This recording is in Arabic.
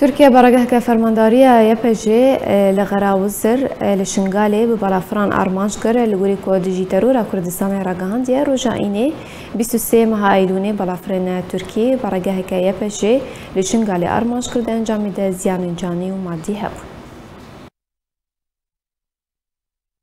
تركيا برگه فرمانداریا یپجه آه، لغرا وزر آه، لشنگاله به بلافران آرمانج گر لگوری کو دیجیترورا کردستان رگاهاندیه روژا اینه 23 ماه ایلونه بلافران آه، ترکیه برگه که یپجه لشنگاله آرمانج کرده انجام و مادی هبون